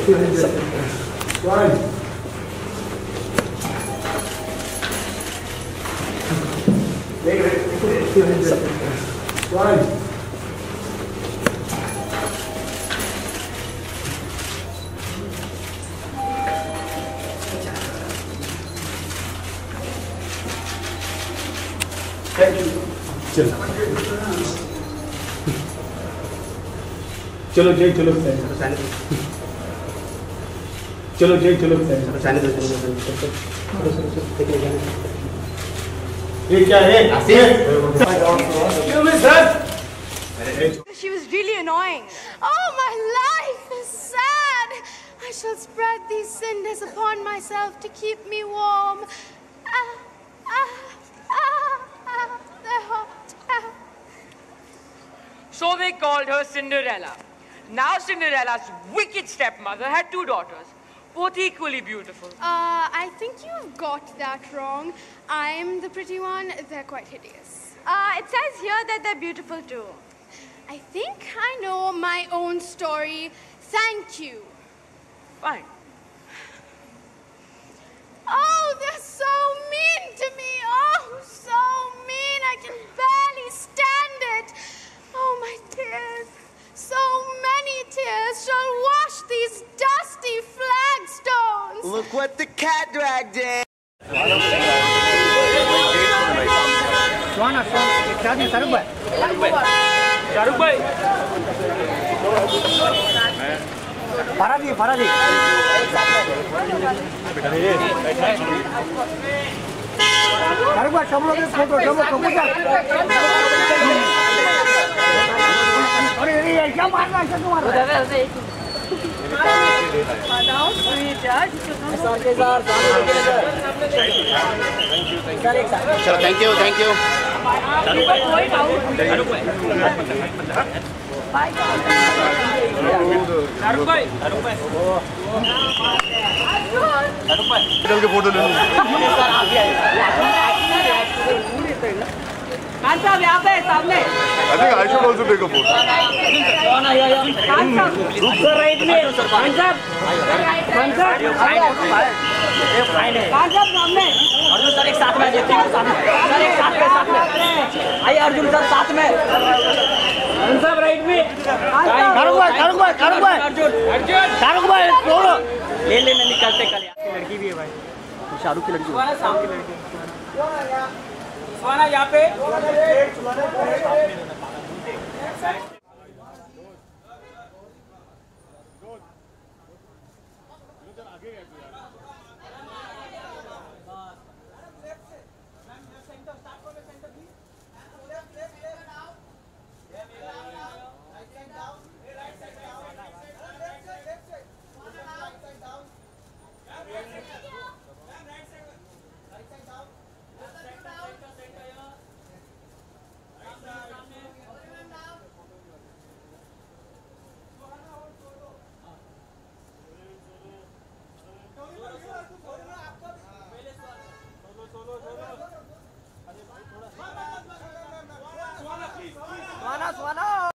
One. One. Thank you. चलो चलो जय चलो चलो जय चलो ये क्या है Excuse me, sir. She was really annoying. Oh, my life is sad. I shall spread these cinders upon myself to keep me warm. Ah, ah, ah, ah, they're hot. Ah. So they called her Cinderella. Now Cinderella's wicked stepmother had two daughters, both equally beautiful. Uh, I think you've got that wrong. I'm the pretty one. They're quite hideous. Uh, it says here that they're beautiful too. I think I know my own story. Thank you. Fine. Flagstones. Look what the cat dragged in. Paradi, Paradi. Taruh buat kamu lagi foto, kamu kamu dah. Ini ini yang mana satu mana? चलो thank you thank you photo ले लूँ साहब यहाँ पे सामने में खान साहब खान साहब खान साहब सामने अर्जुन सर एक साथ में देखते हैं साथ में सर एक साथ में साथ में आइए अर्जुन सर साथ में खान साहब राइट में भाई भाई भाई अर्जुन अर्जुन भाई छोड़ो ले ले मैं निकलते कल लड़की भी है भाई शाहरुख की लड़की सुहाना शाम की लड़की सुहाना यहाँ पे side.